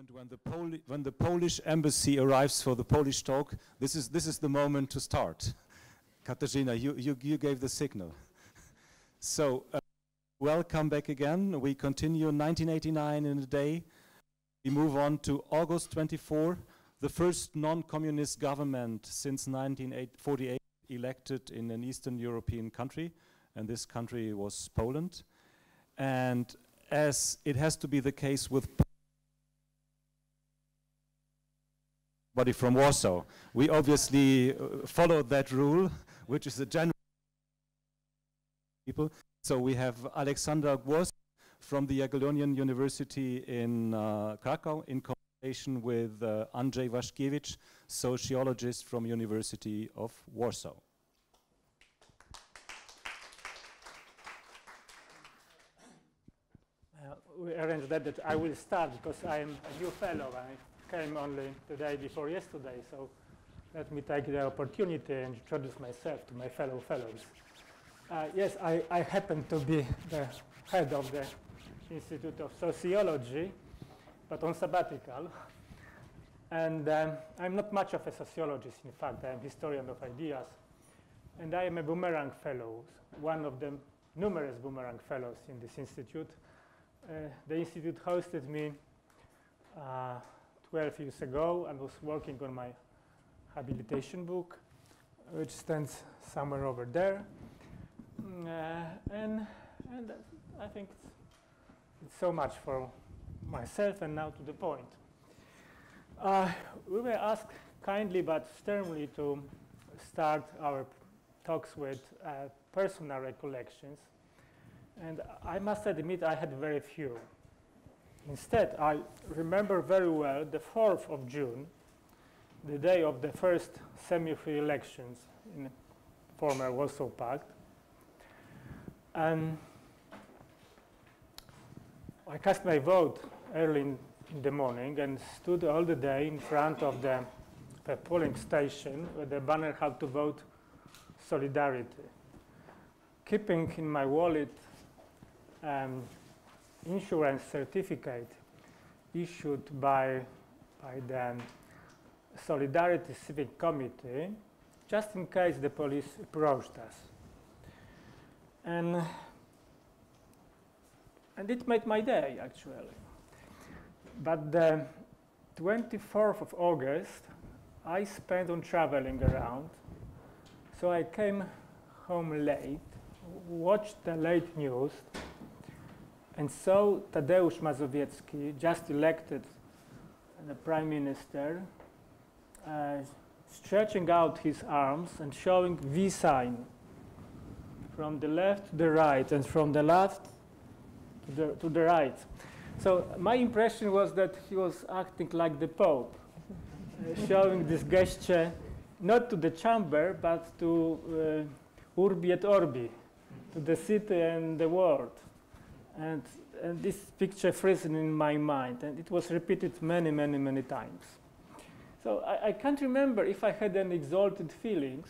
moment when the, Poli when the Polish embassy arrives for the Polish talk, this is, this is the moment to start. Katarzyna, you, you, you gave the signal. so, uh, welcome back again. We continue 1989 in a day. We move on to August 24, the first non-communist government since 1948 elected in an Eastern European country, and this country was Poland. And as it has to be the case with body from Warsaw. We obviously uh, followed that rule, which is a general people. So we have Aleksandra Głos from the Jagiellonian University in uh, Krakow in combination with uh, Andrzej Waśkiewicz, sociologist from University of Warsaw. we arranged that, that I will start because I am a new fellow. Came only the day before yesterday, so let me take the opportunity and introduce myself to my fellow fellows. Uh, yes, I, I happen to be the head of the Institute of Sociology, but on sabbatical. And um, I'm not much of a sociologist, in fact, I'm a historian of ideas. And I am a Boomerang Fellow, one of the numerous Boomerang Fellows in this institute. Uh, the institute hosted me uh, 12 years ago. I was working on my habilitation book, which stands somewhere over there. Mm, uh, and, and I think it's, it's, so much for myself and now to the point. Uh, we were asked kindly but sternly to start our talks with uh, personal recollections and I must admit I had very few. Instead, I remember very well the 4th of June, the day of the first semi-free elections in former Warsaw Pact. And I cast my vote early in, in, the morning and stood all the day in front of the, the polling station with the banner how to vote solidarity. Keeping in my wallet um, insurance certificate issued by, by the Solidarity Civic Committee, just in case the police approached us. And, and it made my day, actually. But the 24th of August, I spent on traveling around. So I came home late, watched the late news, and so Tadeusz Mazowiecki, just elected the prime minister, uh, stretching out his arms and showing V sign from the left to the right and from the left to the, to the right. So my impression was that he was acting like the Pope, uh, showing this gesture not to the chamber, but to uh, Urbi et Orbi, to the city and the world. And, and this picture frozen in my mind, and it was repeated many, many, many times. So I, I can't remember if I had any exalted feelings,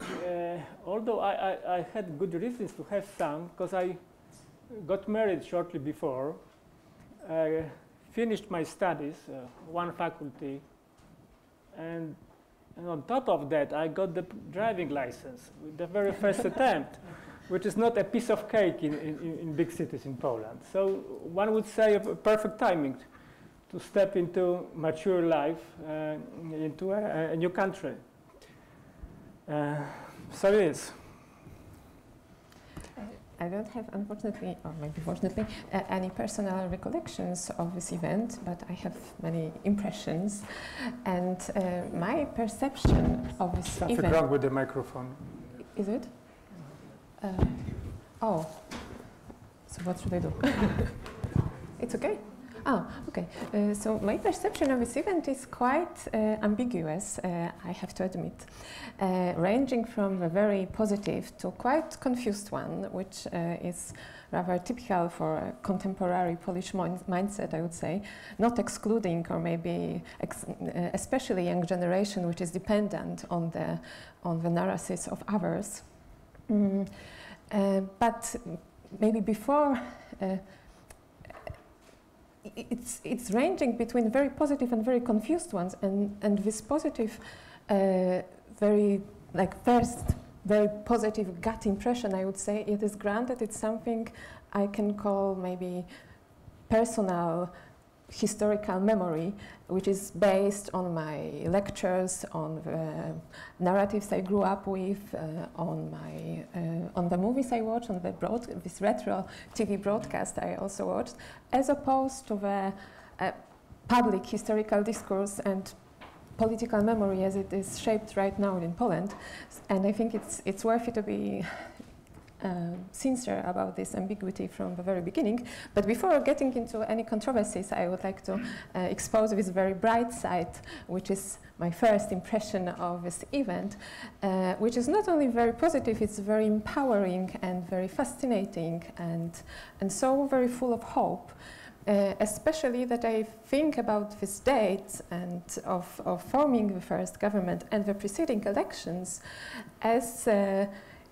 uh, although I, I, I, had good reasons to have some, because I got married shortly before, I finished my studies, uh, one faculty, and, and, on top of that, I got the driving license with the very first attempt which is not a piece of cake in, in, in big cities in Poland. So one would say a perfect timing to step into mature life, uh, into a, a, new country. Uh, so it is. I don't have, unfortunately, or maybe fortunately, uh, any personal recollections of this event, but I have many impressions. And uh, my perception of this Something event. wrong with the microphone. Is it? Uh, oh, so what should I do? it's okay? Oh, okay. Uh, so my perception of this event is quite uh, ambiguous, uh, I have to admit, uh, ranging from a very positive to quite confused one, which uh, is rather typical for a contemporary Polish mindset, I would say, not excluding or maybe ex uh, especially young generation, which is dependent on the on the narratives of others. Mm, uh, but maybe before uh, it's, it's ranging between very positive and very confused ones. And, and this positive, uh, very, like first, very positive gut impression, I would say, it is granted, it's something I can call maybe personal historical memory, which is based on my lectures, on the narratives I grew up with, uh, on my uh, on the movies I watched, on the broad this retro TV broadcast I also watched, as opposed to the uh, public historical discourse and political memory as it is shaped right now in Poland. And I think it's it's worthy to be uh, sincere about this ambiguity from the very beginning. But before getting into any controversies, I would like to uh, expose this very bright side, which is my first impression of this event, uh, which is not only very positive, it's very empowering and very fascinating and, and so very full of hope. Uh, especially that I think about this date and of, of forming the first government and the preceding elections as uh,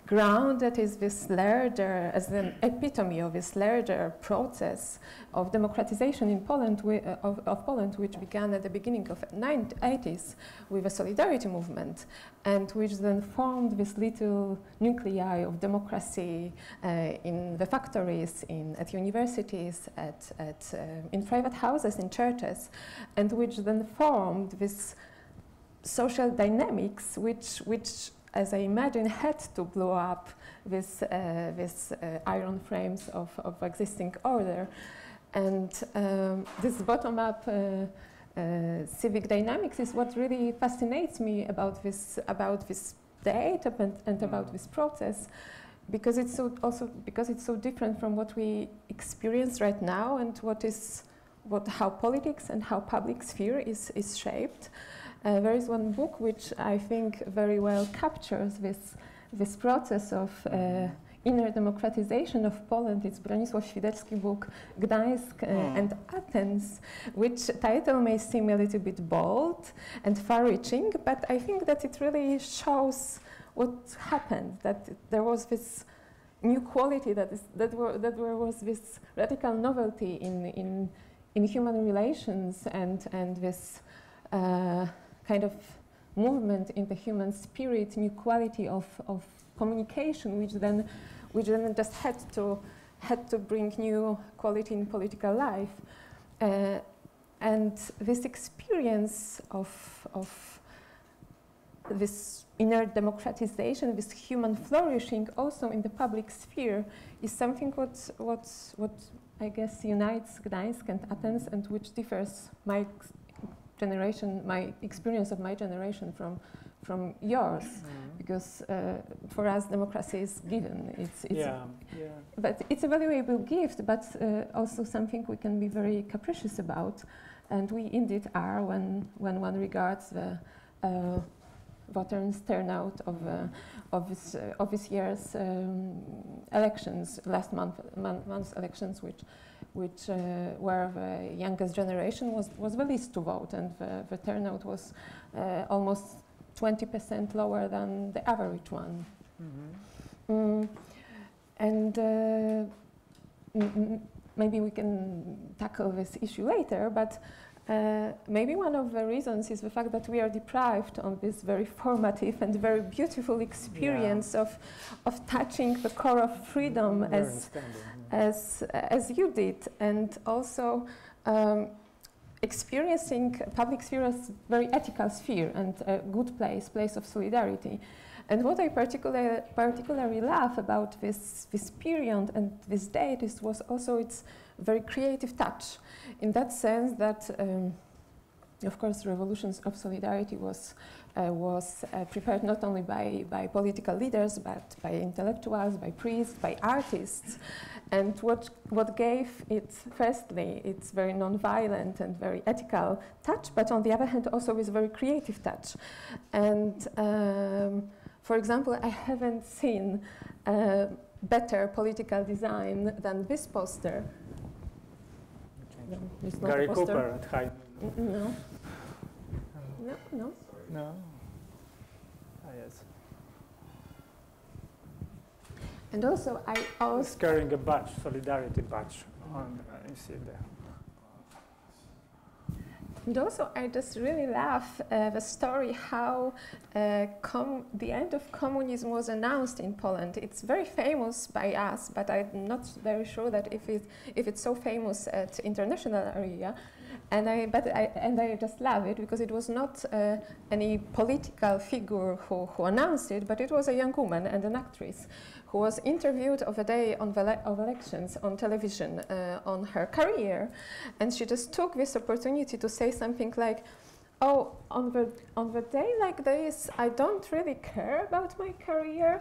ground that is this larger, as an epitome of this larger process of democratization in Poland, uh, of, of, Poland, which began at the beginning of the 80s with a solidarity movement, and which then formed this little nuclei of democracy uh, in the factories, in, at universities, at, at, uh, in private houses, in churches, and which then formed this social dynamics which, which as I imagine, had to blow up with, uh, with uh, iron frames of, of existing order. And um, this bottom-up uh, uh, civic dynamics is what really fascinates me about this, about this date and, and about this process because it's so also because it's so different from what we experience right now and what is what how politics and how public sphere is is shaped uh, there is one book which I think very well captures this, this process of uh, inner democratization of Poland. It's Bronisław Świderski book, Gdańsk uh, mm. and Athens, which title may seem a little bit bold and far-reaching, but I think that it really shows what happened, that there was this new quality, that, is, that, were, that there was this radical novelty in, in, in human relations and, and this uh, kind of movement in the human spirit, new quality of, of communication, which then, which then just had to, had to bring new quality in political life. Uh, and this experience of, of this inner democratization, this human flourishing also in the public sphere is something what, what, what I guess unites Gdańsk and Athens and which differs my generation, my experience of my generation from from yours, mm. because uh, for us democracy is given. It's, it's yeah, yeah. But it's a valuable gift, but uh, also something we can be very capricious about, and we indeed are when when one regards the. Uh, voters turnout of uh, of this, uh, of this year's um, elections, last month, month's elections, which which uh, where the youngest generation was, was the least to vote, and the, the turnout was uh, almost 20% lower than the average one. Mm-hmm. Mm, and uh, maybe we can tackle this issue later, but uh, maybe one of the reasons is the fact that we are deprived of this very formative and very beautiful experience yeah. of, of touching the core of freedom as, as, as you did, and also um, experiencing public sphere as very ethical sphere and a good place, place of solidarity. And what I particular, particularly love about this, this period and this date is was also its very creative touch, in that sense that, um, of course, revolutions of solidarity was uh, was uh, prepared not only by, by political leaders, but by intellectuals, by priests, by artists. And what, what gave it, firstly, its very non-violent and very ethical touch, but on the other hand, also with very creative touch. And um, for example, I haven't seen uh, better political design than this poster. No, Gary Cooper at High. No. No, no. No. Ah, yes. And also, I also He's carrying a badge, solidarity badge. On, uh, you see there. And also, I just really love uh, the story how uh, the end of communism was announced in Poland. It's very famous by us, but I'm not very sure that if, it, if it's so famous at international area. And I, but I, and I just love it because it was not uh, any political figure who, who announced it, but it was a young woman and an actress who was interviewed of a day on of elections on television uh, on her career, and she just took this opportunity to say something like, "Oh, on the on the day like this, I don't really care about my career,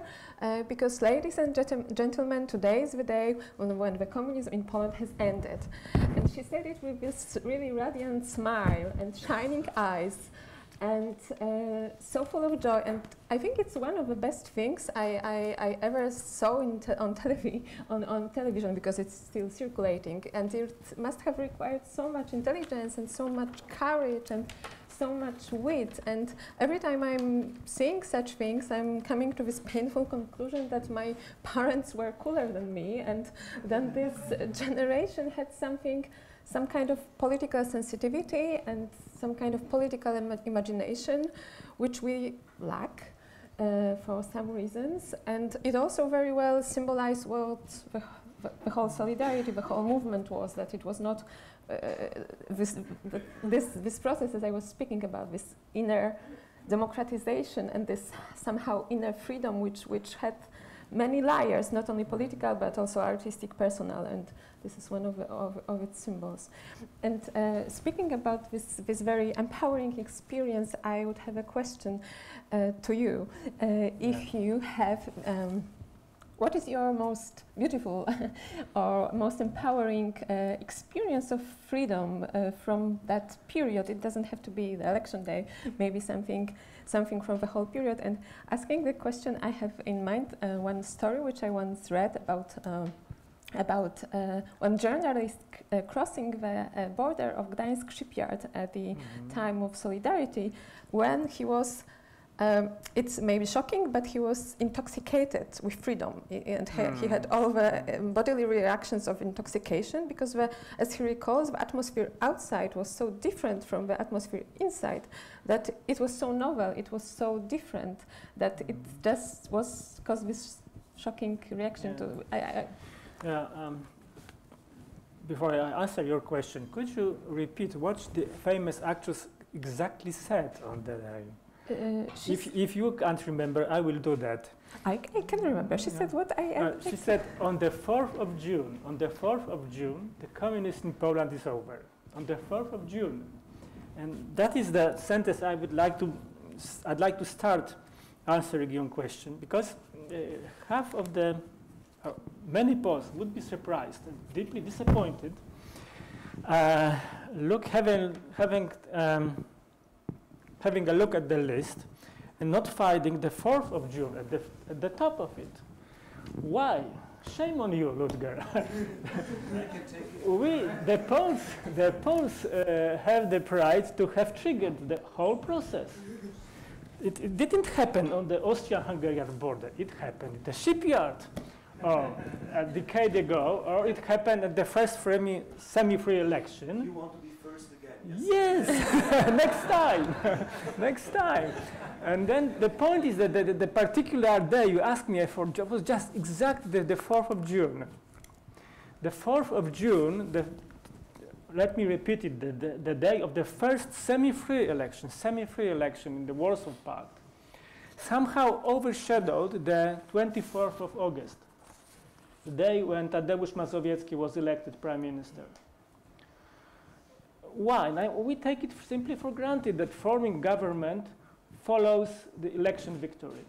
uh, because, ladies and gentlemen, today is the day when, when the communism in Poland has ended." And she said it with this really radiant smile and shining eyes and uh, so full of joy. And I think it's one of the best things I, I, I ever saw te on, televi on, on television because it's still circulating. And it must have required so much intelligence and so much courage and so much wit. And every time I'm seeing such things, I'm coming to this painful conclusion that my parents were cooler than me, and then this generation had something some kind of political sensitivity and some kind of political Im imagination, which we lack uh, for some reasons. And it also very well symbolized what the, the, whole solidarity, the whole movement was, that it was not this, this, this process, as I was speaking about, this inner democratization and this somehow inner freedom which, which had many layers, not only political but also artistic, personal, and this is one of, of, of its symbols. And uh, speaking about this, this very empowering experience, I would have a question uh, to you. Uh, if you have, um, what is your most beautiful or most empowering uh, experience of freedom uh, from that period? It doesn't have to be the election day, maybe something something from the whole period. And asking the question, I have in mind uh, one story which I once read about about uh, one journalist uh, crossing the uh, border of Gdańsk shipyard at the mm -hmm. time of Solidarity when he was um, it's maybe shocking, but he was intoxicated with freedom, I, and mm. he had all the um, bodily reactions of intoxication because, the, as he recalls, the atmosphere outside was so different from the atmosphere inside that it was so novel, it was so different that it mm. just was caused this shocking reaction yeah. to. I, I, yeah, um, before I answer your question, could you repeat what the famous actress exactly said on that day? Uh, if, if you can't remember, I will do that. I, I can remember. She yeah. said what I. Uh, she said on the 4th of June, on the 4th of June, the communism in Poland is over. On the 4th of June. And that is the sentence I would like to, I'd like to start answering your question because uh, half of the uh, many Poles would be surprised and deeply disappointed. Uh, look, having, having, um, having a look at the list and not finding the 4th of June at the, at the top of it. Why? Shame on you, Ludger. we, the Poles, the Poles uh, have the pride to have triggered the whole process. It, it didn't happen on the Austria-Hungarian border. It happened in the shipyard oh, a decade ago, or it happened at the first semi-free election. Yes, next time, next time. And then the point is that the, the, the, particular day you asked me for was just exactly the, the 4th of June. The 4th of June, the, let me repeat it, the, the, the day of the first semi-free election, semi-free election in the Warsaw Pact, somehow overshadowed the 24th of August the day when Tadeusz Mazowiecki was elected prime minister. Why? Now, we take it simply for granted that forming government follows the election victory,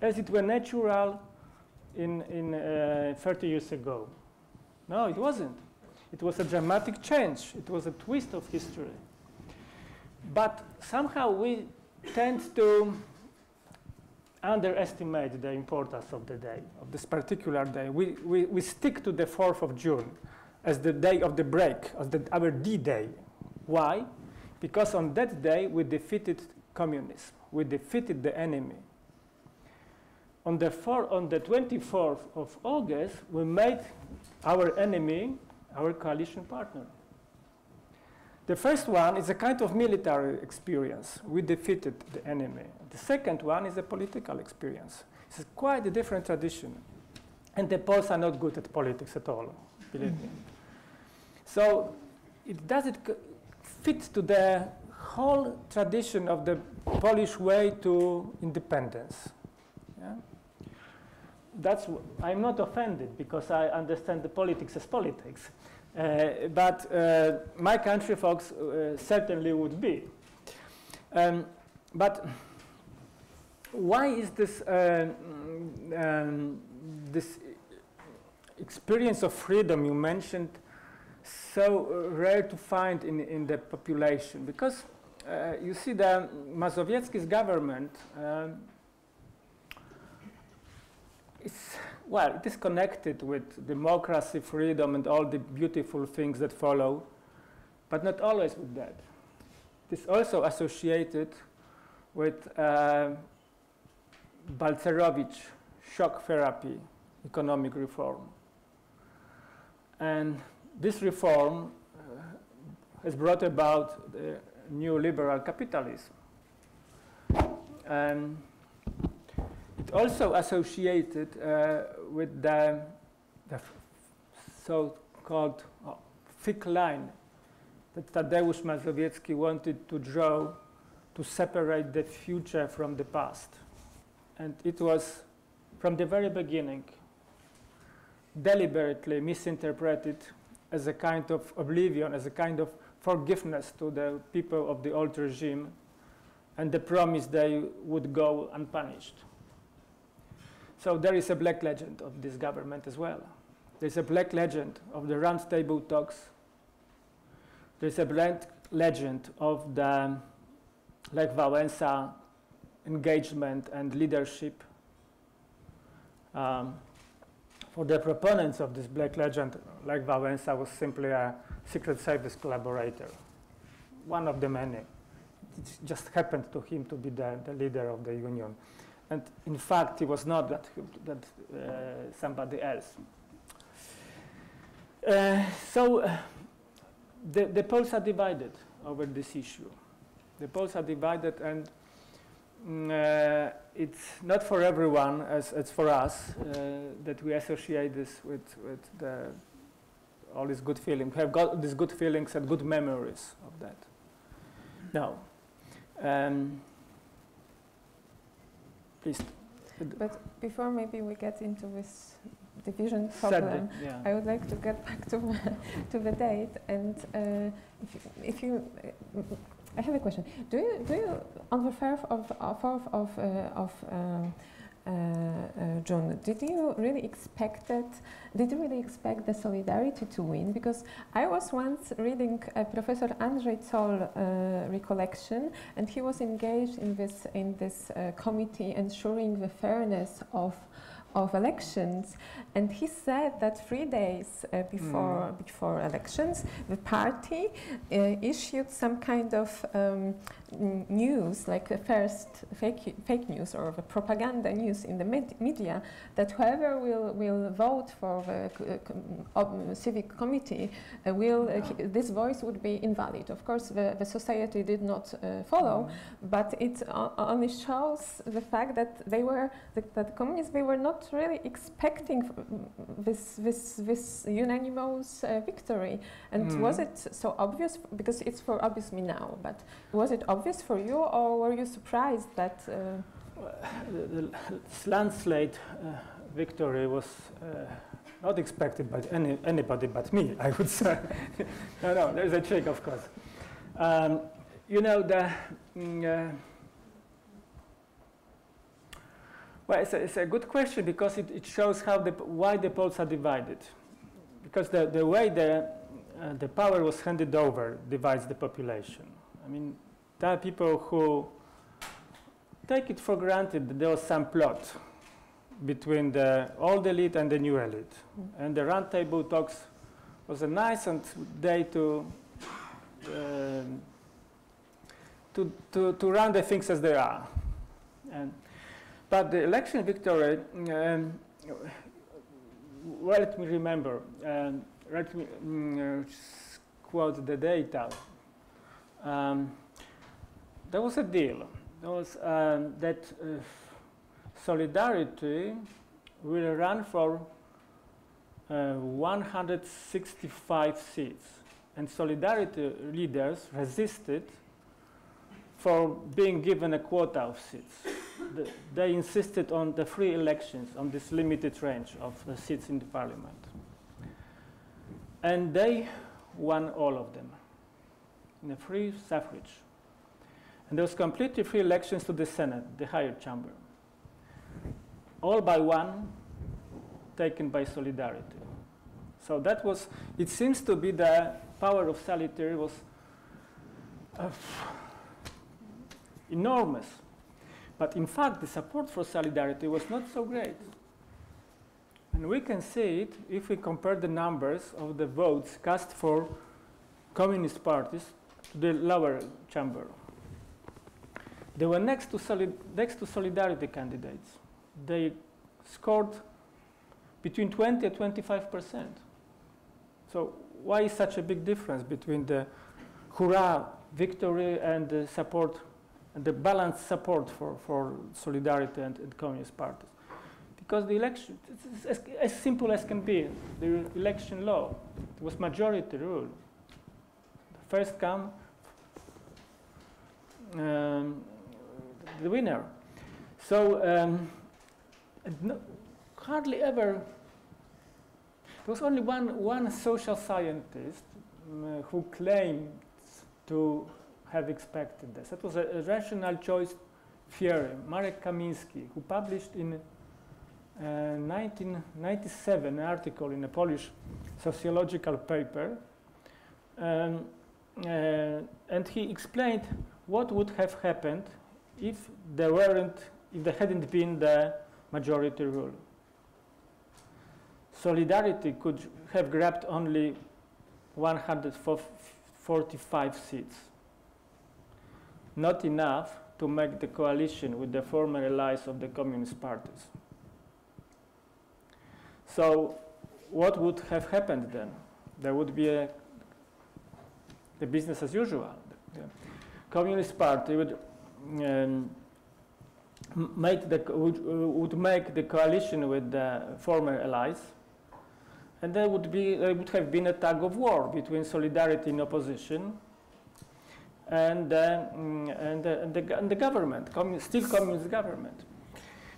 as it were natural in, in uh, 30 years ago. No, it wasn't. It was a dramatic change. It was a twist of history. But somehow we tend to underestimate the importance of the day, of this particular day. We, we, we stick to the 4th of June as the day of the break, as the, our D-Day. Why? Because on that day we defeated communism. We defeated the enemy. On the, four, on the 24th of August, we made our enemy our coalition partner. The first one is a kind of military experience. We defeated the enemy. The second one is a political experience. It's quite a different tradition. And the Poles are not good at politics at all, believe me. So it doesn't fit to the whole tradition of the Polish way to independence. Yeah? That's I'm not offended because I understand the politics as politics. Uh, but uh, my country folks uh, certainly would be. Um, but why is this, uh, um, this experience of freedom you mentioned so rare to find in, in the population? Because uh, you see the Mazowiecki's government um, is well, it is connected with democracy, freedom, and all the beautiful things that follow, but not always with that. It is also associated with uh, shock therapy, economic reform. And this reform uh, has brought about the new liberal capitalism. And it also associated uh, with the, the so-called oh, thick line that Tadeusz Mazowiecki wanted to draw to separate the future from the past. And it was, from the very beginning, deliberately misinterpreted as a kind of oblivion, as a kind of forgiveness to the people of the old regime, and the promise they would go unpunished. So there is a black legend of this government as well. There's a black legend of the roundtable talks. There's a black legend of the Lech Wałęsa engagement and leadership. Um, for the proponents of this black legend, Lech Wałęsa was simply a Secret Service collaborator, one of the many. It just happened to him to be the, the leader of the union. And in fact, he was not that, that uh, somebody else. Uh, so uh, the, the Poles are divided over this issue. The Poles are divided and mm, uh, it's not for everyone as it's for us uh, that we associate this with, with the, all these good feelings. We have got these good feelings and good memories of that. Now, um, please. But before maybe we get into this division problem, yeah. I would like to get back to to the date and uh, if, if you. Uh, I have a question. Do you, do you on the 4th of, uh, 4th of, uh, of um, uh, uh, June, did you really expect it? Did you really expect the solidarity to win? Because I was once reading Professor Andrzej Zoll recollection, and he was engaged in this in this committee ensuring the fairness of of elections, and he said that three days uh, before mm. before elections, the party uh, issued some kind of um, news, like the first fake, fake news or the propaganda news in the med media, that whoever will, will vote for the uh, civic committee uh, will, uh, this voice would be invalid. Of course, the, the society did not uh, follow, mm. but it only shows the fact that they were, the, that the communists, they were not really expecting this, this, this unanimous uh, victory. And mm. was it so obvious? Because it's for obvious me now, but was it obvious obvious for you, or were you surprised that? Uh, the, the landslide uh, victory was uh, not expected by any, anybody but me, I would say. no, no, there's a trick, of course. Um, you know, the, mm, uh, well, it's a, it's a, good question because it, it shows how the, why the Poles are divided. Because the, the way the, uh, the power was handed over divides the population. I mean, there are people who take it for granted that there was some plot between the old elite and the new elite. Mm. And the roundtable talks was a nice and day to, uh, to, to, to run the things as they are. And, but the election victory, um, well, let me remember, um, let me um, quote the data. um, there was a deal. There was um, that uh, Solidarity will run for uh, 165 seats, and Solidarity leaders resisted for being given a quota of seats. the, they insisted on the free elections, on this limited range of the seats in the parliament. And they won all of them in a free suffrage. And there was completely free elections to the Senate, the higher chamber. All by one, taken by Solidarity. So that was, it seems to be the power of Solidarity was uh, enormous. But in fact, the support for Solidarity was not so great. And we can see it if we compare the numbers of the votes cast for communist parties to the lower chamber. They were next to, solid, next to Solidarity candidates. They scored between 20 and 25 percent. So why is such a big difference between the hurrah victory and the support, and the balanced support for, for Solidarity and, and communist parties? Because the election, it's as, as simple as can be, the election law, was majority rule. First come, um, the winner. So um, no, hardly ever, there was only one, one social scientist um, who claimed to have expected this. That was a, a rational choice theory, Marek Kamiński, who published in uh, 1997 an article in a Polish sociological paper. Um, uh, and he explained what would have happened if there weren't, if there hadn't been the majority rule. Solidarity could have grabbed only 145 seats. Not enough to make the coalition with the former allies of the communist parties. So what would have happened then? There would be a, the business as usual. The Communist Party would um, the, would, would make the coalition with the former allies, and there would, be, there would have been a tug of war between Solidarity in opposition and, uh, and, uh, and, the, and the government, commun still communist government.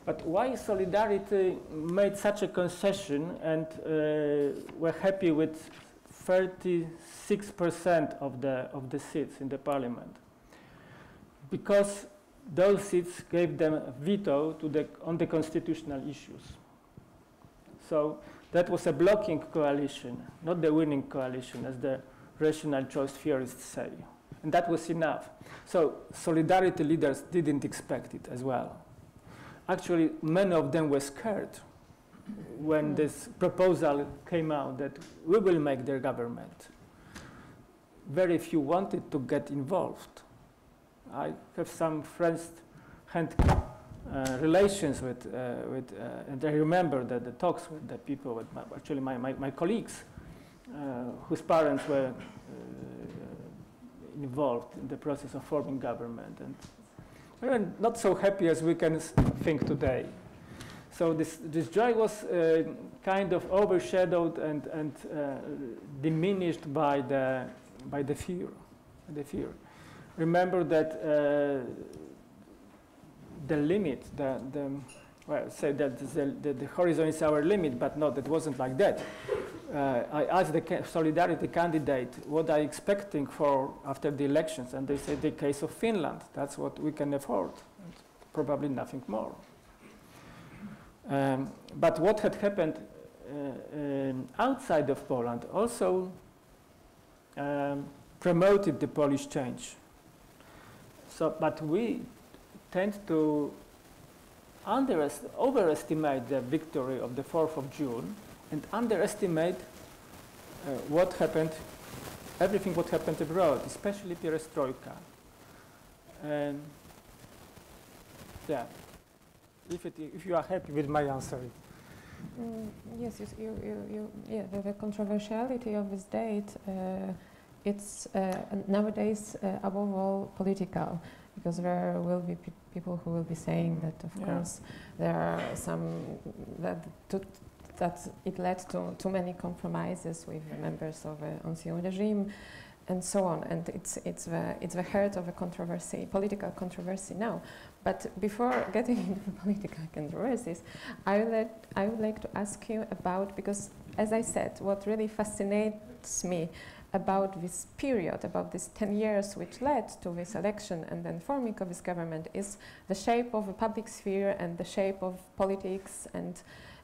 But why Solidarity made such a concession and uh, were happy with 36% of the, of the seats in the parliament? Because those seats gave them a veto to the, on the constitutional issues. So that was a blocking coalition, not the winning coalition, as the rational choice theorists say. And that was enough. So solidarity leaders didn't expect it as well. Actually, many of them were scared when hmm. this proposal came out that we will make their government. Very few wanted to get involved. I have some friends hand uh, relations with, uh, with uh, and I remember that the talks with the people, with my, actually my, my, my colleagues, uh, whose parents were uh, involved in the process of forming government. And we were not so happy as we can think today. So this, this joy was uh, kind of overshadowed and, and diminished by the, by the fear, the fear remember that uh, the limit, the, the well, say that the, the, the, horizon is our limit, but no, that wasn't like that. Uh, I asked the ca solidarity candidate what are expecting for after the elections, and they said the case of Finland. That's what we can afford, probably nothing more. Um, but what had happened uh, um, outside of Poland also um, promoted the Polish change. So, but we tend to overestimate the victory of the 4th of June and underestimate uh, what happened, everything what happened abroad, especially perestroika. And yeah, if, it, if you are happy with my answer. Mm, yes, you, you, you, yeah, the, the, controversiality of this date uh, it's uh, nowadays uh, above all political because there will be pe people who will be saying that, of Yeah. course, there are some that to, that it led to too many compromises with members of the ancien regime, and so on. And it's it's the it's the heart of a controversy, political controversy now. But before getting into the political controversies, I would like, I would like to ask you about because, as I said, what really fascinates me about this period, about these 10 years which led to this election and then forming of this government is the shape of the public sphere and the shape of politics and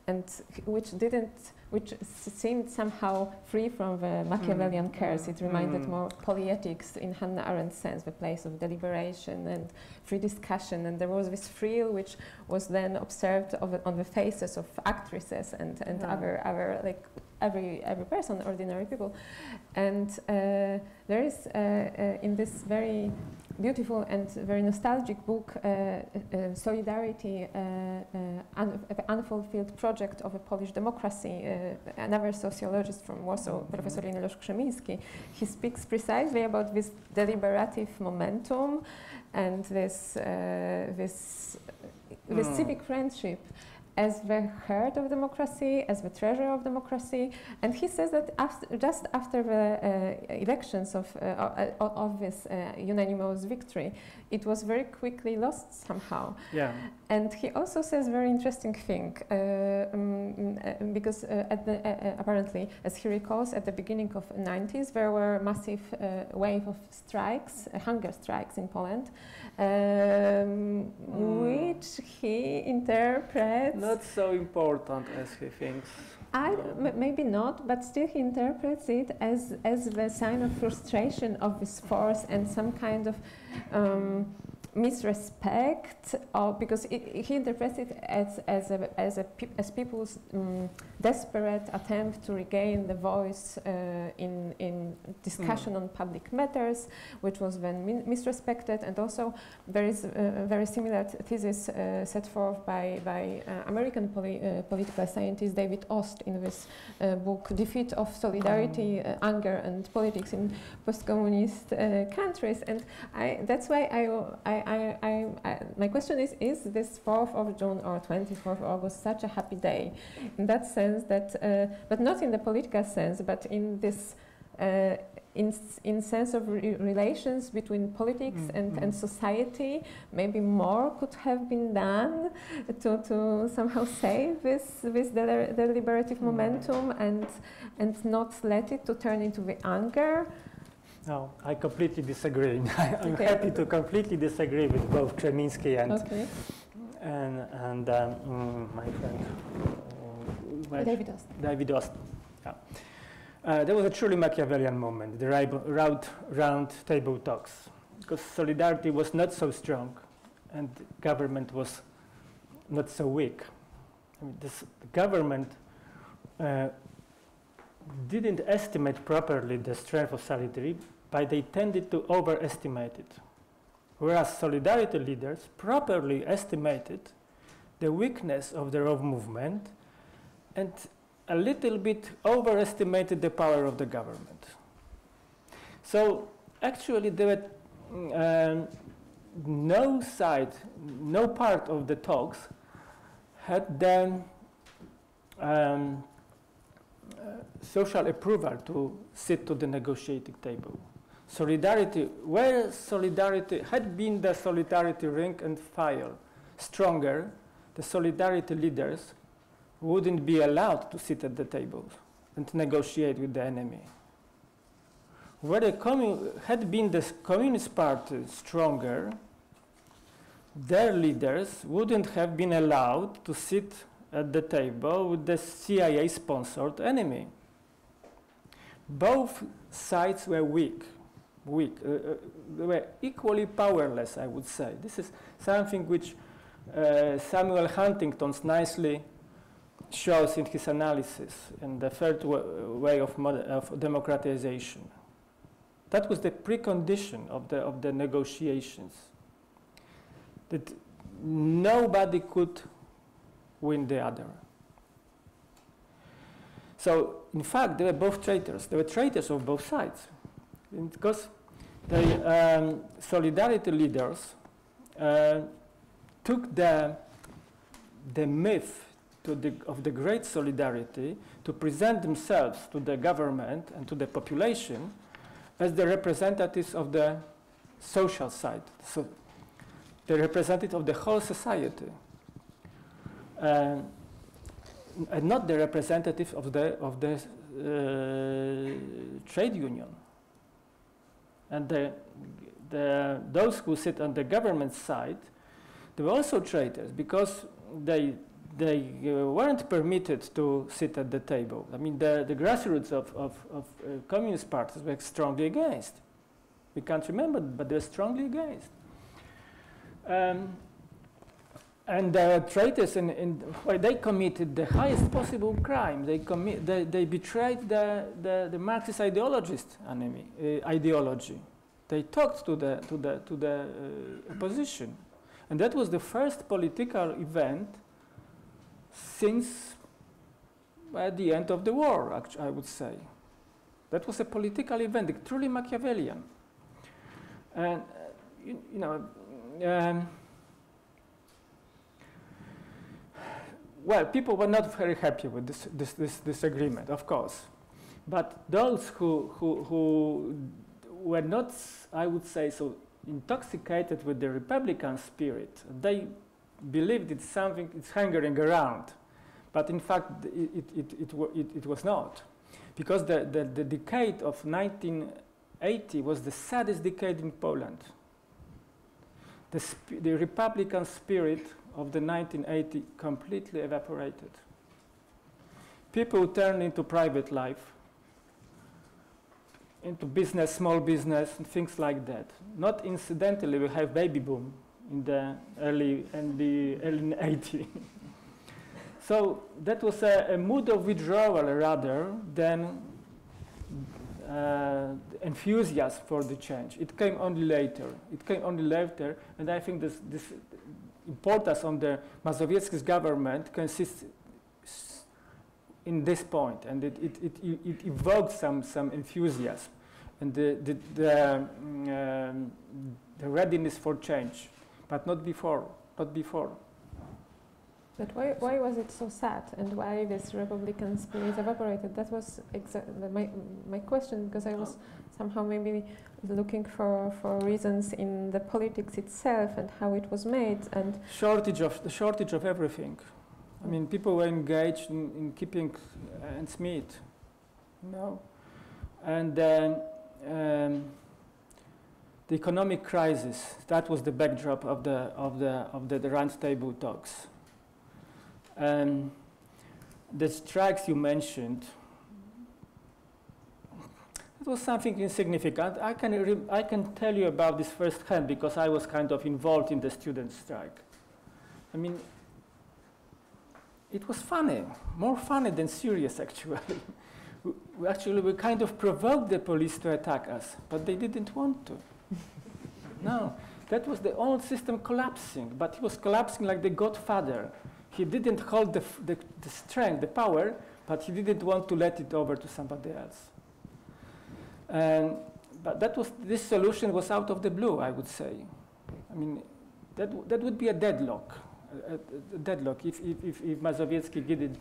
and which didn't which seemed somehow free from the Machiavellian Mm. curse. It reminded Mm. more poetics in Hannah Arendt's sense, the place of deliberation and free discussion. And there was this thrill which was then observed of, on the faces of actresses and, and Yeah. other, other like every every person, ordinary people. And uh, there is uh, uh, in this very beautiful and very nostalgic book, uh, uh, Solidarity, uh, uh, un unfulfilled project of a Polish democracy. Another sociologist from Warsaw, Mhm. Professor Janusz Krzemiński, he speaks precisely about this deliberative momentum and this this this Mm. civic friendship as the heart of democracy, as the treasure of democracy. And he says that after, just after the uh, elections of, uh, of, of this uh, unanimous victory, it was very quickly lost somehow. Yeah. And he also says very interesting thing uh, um, uh, because uh, at the, uh, uh, apparently, as he recalls, at the beginning of 90s there were massive uh, wave of strikes, uh, hunger strikes in Poland, um, Mm. which he interprets. Not so important as he thinks. I Um, m- maybe not, but still he interprets it as as the sign of frustration of his force and some kind of um, misrespect, or because it, he interprets it as as a as a as people's um, desperate attempt to regain the voice uh, in in discussion on public matters, which was then min- misrespected, and also there is a, very similar th- thesis uh, set forth by by uh, American poli- uh, political scientist David Ost in this uh, book Defeat of Solidarity, uh, Anger and Politics in Post-Communist uh, Countries. And I, that's why I, I, I, I, I, my question is is this 4th of June or 24th of August such a happy day? In that sense that uh, but not in the political sense but in this uh, in, in sense of re- relations between politics Mm, and, mm. and society, maybe more could have been done to, to somehow save this, this deli- deliberative Mm. momentum and, and not let it to turn into the anger. No, I completely disagree. I'm Okay. happy to completely disagree with both Krzemiński and Okay. and, and um, mm, my friend my- David Ost. David Ost. Yeah. Uh, there was a truly Machiavellian moment, the round, round table talks, because solidarity was not so strong and government was not so weak. I mean, this government uh, didn't estimate properly the strength of solidarity, but they tended to overestimate it. Whereas solidarity leaders properly estimated the weakness of the Rove movement and a little bit overestimated the power of the government. So actually there were um, no side, no part of the talks had then um, uh, social approval to sit to the negotiating table. Solidarity, where solidarity had been the solidarity ring and file stronger, the solidarity leaders wouldn't be allowed to sit at the table and negotiate with the enemy. Where the had been the Communist Party stronger, their leaders wouldn't have been allowed to sit at the table with the CIA sponsored enemy. Both sides were weak, weak. Uh, uh, they were equally powerless, I would say. This is something which uh, Samuel Huntington's nicely shows in his analysis in the third wa- way of, of democratization. That was the precondition of the, of the negotiations. That nobody could win the other. So, in fact, they were both traitors. They were traitors of both sides. because the um, solidarity leaders uh, took the, the myth the, of the great solidarity to present themselves to the government and to the population as the representatives of the social side, so the representative of the whole society, uh, and not the representative of the of the uh, trade union. And the, the those who sit on the government side, they were also traitors because they they uh, weren't permitted to sit at the table. I mean, the, the grassroots of, of, of uh, communist parties were strongly against. We can't remember, but they were strongly against. Um, and the traitors, in, in, well, they committed the highest possible crime. They, commi- they, they betrayed the, the, the Marxist ideologist enemy, uh, ideology. They talked to the, to the, to the uh, opposition. And that was the first political event since at the end of the war, I would say. That was a political event, truly Machiavellian. And, uh, you, you, know, um, well, people were not very happy with this, this, this, this agreement, of course. But those who, who, who were not, I would say, so intoxicated with the Republican spirit, they believed it's something, it's hanging around. But in fact, it, it, it, it, was not. Because the, the, the decade of 1980 was the saddest decade in Poland. The, the Republican spirit of the 1980 completely evaporated. People turned into private life, into business, small business, and things like that. Not incidentally, we have baby boom in the early, in the early 80s. so that was a, a, mood of withdrawal rather than uh, enthusiasm for the change. It came only later. It came only later, and I think this, this importance on the Mazowiecki's government consists in this point, and it, it, it, it evoked some, some enthusiasm and the, the, the, um, the readiness for change but not before, not before. But why, why was it so sad and why this Republican spirit evaporated? That was my, my question because I was somehow maybe looking for, for reasons in the politics itself and how it was made and shortage of the shortage of everything. I mean, people were engaged in, in keeping ends meet, you know, and then um, the economic crisis, that was the backdrop of the, of the, of the, the roundtable talks. And the strikes you mentioned, it was something insignificant. I can, I can tell you about this firsthand because I was kind of involved in the student strike. I mean, it was funny, more funny than serious actually. we actually, we kind of provoked the police to attack us, but they didn't want to. No, that was the old system collapsing, but he was collapsing like the godfather. He didn't hold the, the, the strength, the power, but he didn't want to let it over to somebody else. And, but that was, this solution was out of the blue, I would say. I mean, that, that would be a deadlock, a, a deadlock if, if, if, if Mazowiecki didn't,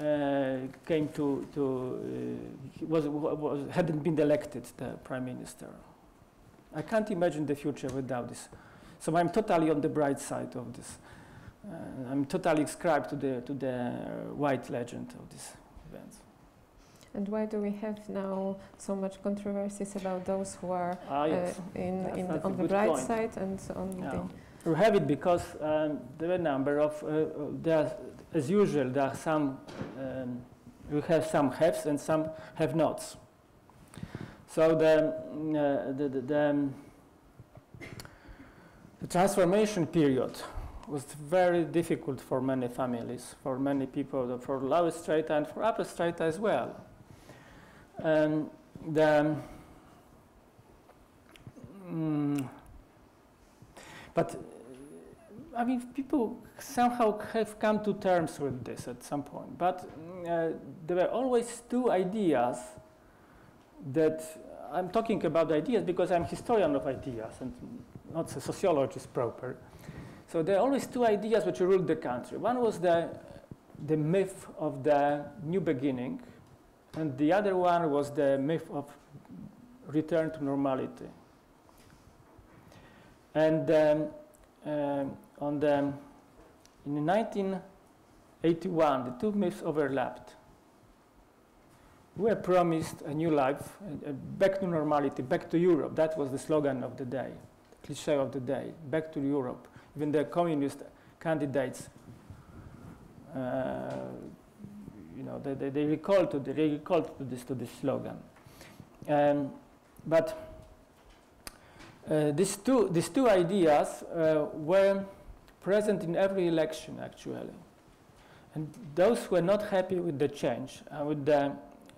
uh, came to, to uh, was, was, hadn't been elected the prime minister. I can't imagine the future without this. So I'm totally on the bright side of this. Uh, I'm totally ascribed to the, to the white legend of these events. And why do we have now so much controversies about those who are ah, yes. uh, in, in on the bright point. side and on the... We have it because um, there are a number of, uh, there are, as usual, there are some, um, we have some haves and some have nots. So the, uh, the, the, the, um, the transformation period was very difficult for many families, for many people, for lower strata and for upper strata as well. And the, um, but I mean, people somehow have come to terms with this at some point. But uh, there were always two ideas that I'm talking about ideas because I'm historian of ideas and not a sociologist proper. So there are always two ideas which ruled the country. One was the, the myth of the new beginning, and the other one was the myth of return to normality. And um, uh, on the, in 1981, the two myths overlapped. We were promised a new life, back to normality, back to Europe. That was the slogan of the day, the cliche of the day, back to Europe. Even the communist candidates, uh, you know, they, they, they recalled to the, they recalled to this to this slogan. Um, but uh, these, two, these two ideas uh, were present in every election, actually. And those who were not happy with the change, uh, with the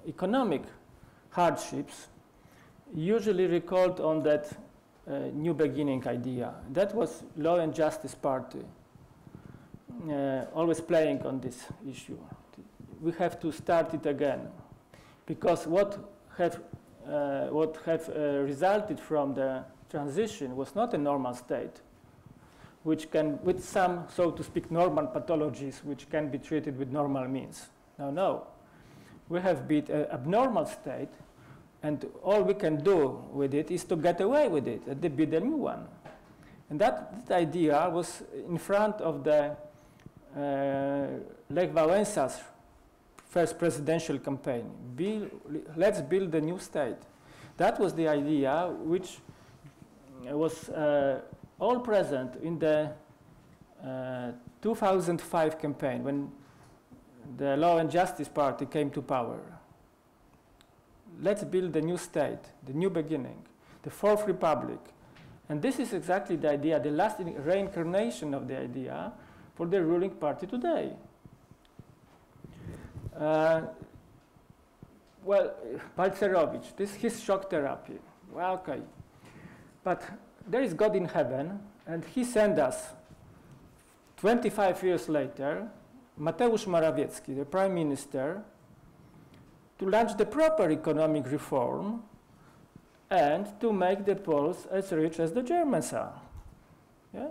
economic hardships, usually recalled on that uh, new beginning idea. That was Law and Justice Party, uh, always playing on this issue. We have to start it again, because what have, uh, what have resulted from the transition was not a normal state, which can, with some, so to speak, normal pathologies, which can be treated with normal means. No, no. We have been an abnormal state, and all we can do with it is to get away with it, and to be the new one. And that, that idea was in front of the uh, Lech Wałęsa's first presidential campaign. Build, let's build a new state. That was the idea which was uh, all present in the uh, 2005 campaign when the Law and Justice Party came to power. Let's build a new state, the new beginning, the Fourth Republic. And this is exactly the idea, the last reincarnation of the idea for the ruling party today. Uh, well, Balcerowicz, this is his shock therapy. Well, okay, but there is God in heaven, and he sent us 25 years later, Mateusz Morawiecki, the prime minister, to launch the proper economic reform and to make the Poles as rich as the Germans are. Yeah?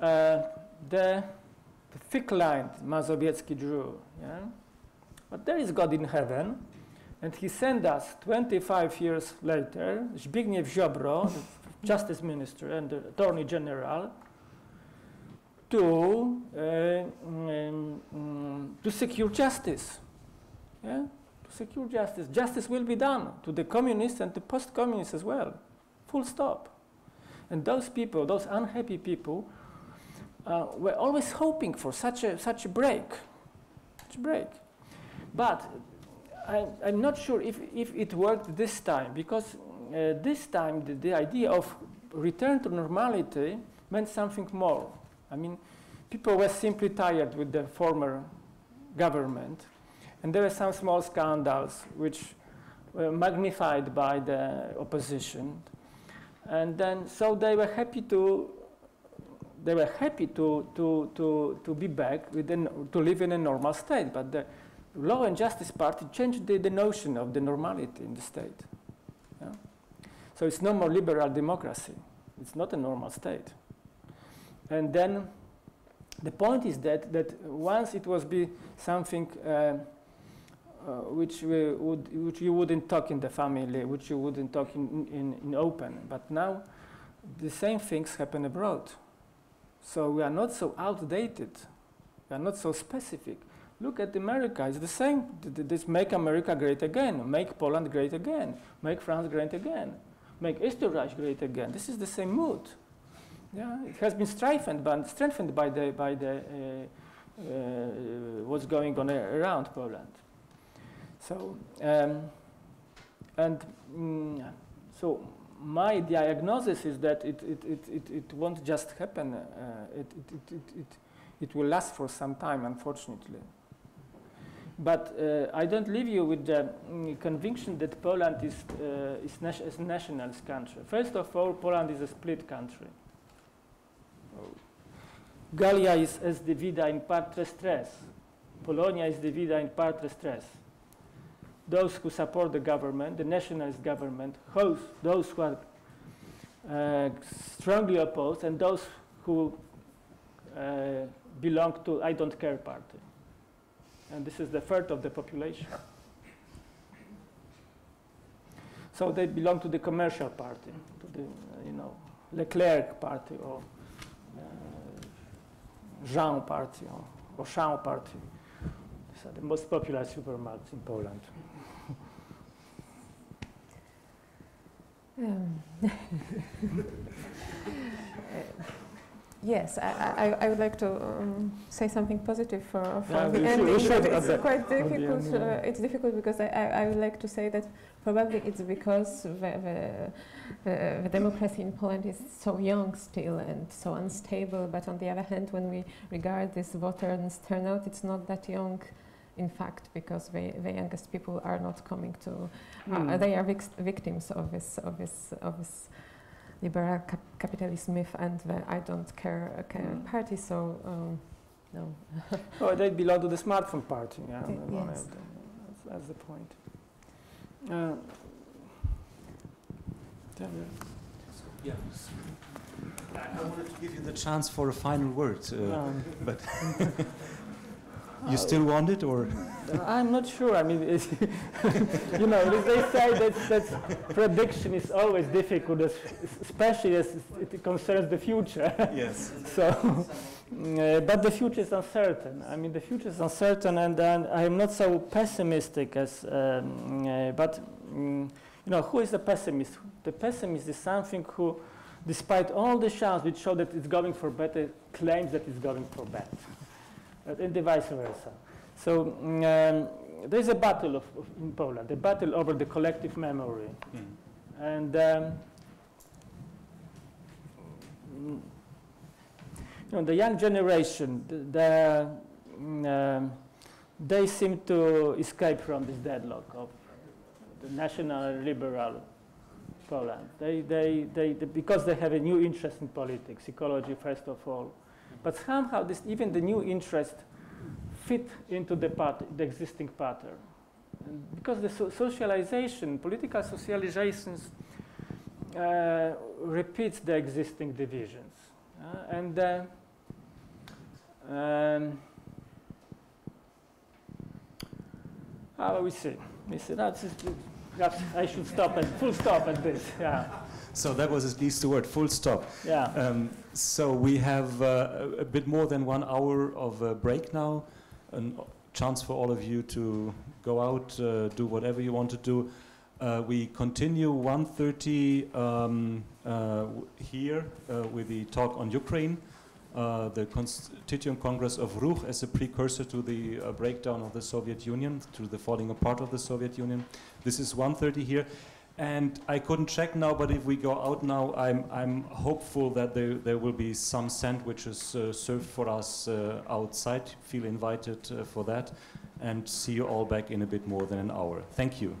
Uh, the, the thick line Mazowiecki drew. Yeah? But there is God in heaven, and he sent us 25 years later, Zbigniew Ziobro, the justice minister and the attorney general, to, uh, um, to secure justice. Yeah? To secure justice. Justice will be done to the communists and the post-communists as well. Full stop. And those people, those unhappy people, uh, were always hoping for such a, such a break. Such a break. But I, am not sure if, if it worked this time, because uh, this time the, the idea of return to normality meant something more. I mean, people were simply tired with the former government, and there were some small scandals which were magnified by the opposition. And then, so they were happy to, they were happy to, to, to, to be back, within, to live in a normal state, but the, Law and Justice Party changed the, the notion of the normality in the state. Yeah? So it's no more liberal democracy. It's not a normal state. And then the point is that, that once it was be something uh, uh, which, we would, which you wouldn't talk in the family, which you wouldn't talk in, in, in open, but now the same things happen abroad. So we are not so outdated, we are not so specific. Look at America. It's the same. This make America great again. Make Poland great again. Make France great again. Make Österreich great again. This is the same mood. Yeah, it has been strengthened, but strengthened by the by the uh, uh, what's going on around Poland. So um, and mm, so my diagnosis is that it it, it, it, it won't just happen. Uh, it, it, it, it, it will last for some time, unfortunately. But uh, I don't leave you with the mm, conviction that Poland is, uh, is, na is a nationalist country. First of all, Poland is a split country. Gallia is es divida in partes stress. Polonia is divida in partes stress. those who support the government, the nationalist government, those, those who are uh, strongly opposed, and those who uh, belong to I don't care party. And this is the third of the population. So they belong to the commercial party, to the, uh, you know, Leclerc party or uh, Jean party or, Jean party. These are the most popular supermarkets in Poland. Um, Yes, I, I, I would like to um, say something positive for, for Yeah, the we should- ending, should it's quite difficult. end, uh, it's difficult because I, I, I would like to say that probably it's because the, the, the, the democracy in Poland is so young still and so unstable. But on the other hand, when we regard this voters turnout, it's not that young. In fact, because the, the youngest people are not coming to, uh, they are vic- victims of this, of this, of this liberal cap- capitalist myth and the I don't care, uh, care Mm. party. So um, no. Oh, they belong to the smartphone party. Yeah, Y- yes. of them. That's, that's the point. Uh, tell me. Yeah. I wanted to give you the chance for a final word. Uh, Um, but you still want it, or I'm not sure. I mean, you know, they say that, that prediction is always difficult, especially as it concerns the future. yes? so, uh, but the future is uncertain. I mean, the future is uncertain, and, and I am not so pessimistic as. Um, uh, but mm, you know, who is the pessimist? The pessimist is something who, despite all the signs which show that it's going for better, claims that it's going for bad, and the vice versa. So mm, um, there's a battle of, of in Poland, a battle over the collective memory, and. Um, mm, you know, the young generation, the, the, mm, um, they seem to escape from this deadlock of the national liberal Poland. They, they, they, they- because they have a new interest in politics, ecology first of all, but somehow this, even the new interest fit into the, pat- the existing pattern. And because the so- socialization, political socializations uh, repeats the existing divisions. Uh, and uh, um, how we see? We see that's, that's I should stop at full stop at this. Yeah, So that was at least the word. Full stop. yeah. Um, so we have uh, a a bit more than one hour of uh, break now. A chance for all of you to go out, uh, do whatever you want to do. Uh, we continue 1.30 um, uh, here uh, with the talk on Ukraine, the Constituent Congress of Rukh as a precursor to the breakdown of the Soviet Union, to the falling apart of the Soviet Union. This is 1.30 here. And I couldn't check now, but if we go out now, I'm, I'm hopeful that there, there will be some sandwiches uh, served for us uh, outside. Feel invited uh, for that. And see you all back in a bit more than an hour. Thank you.